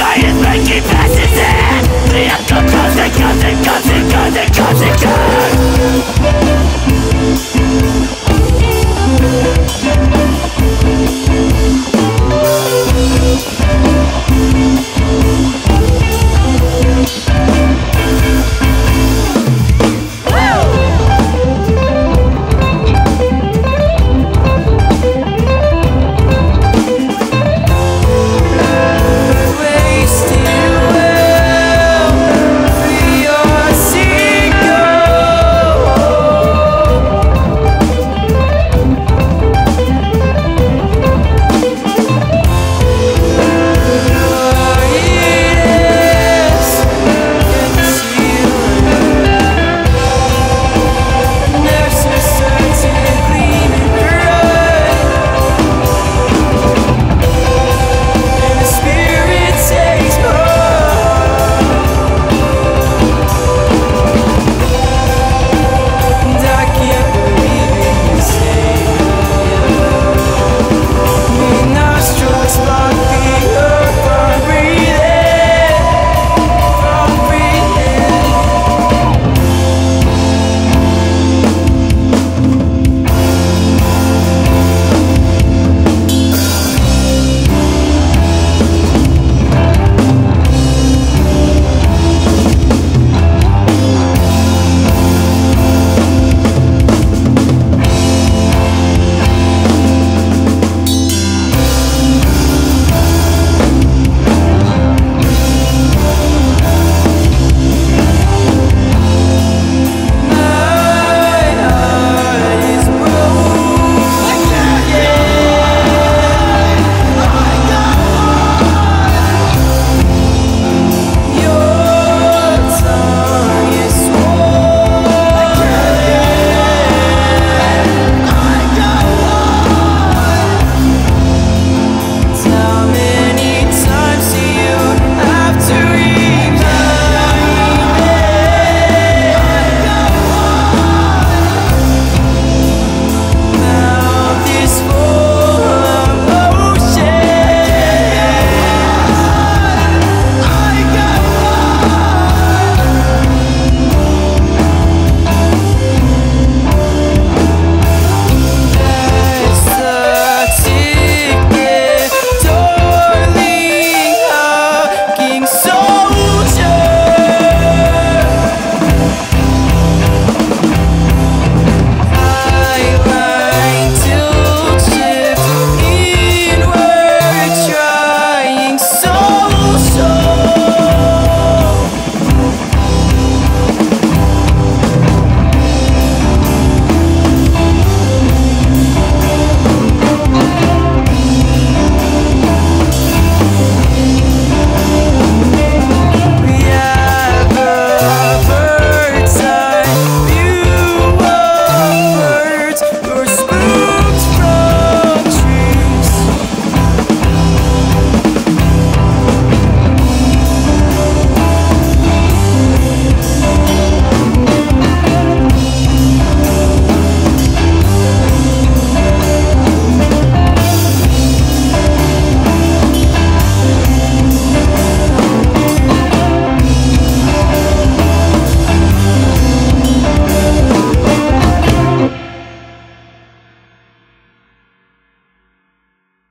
sky is making passes in The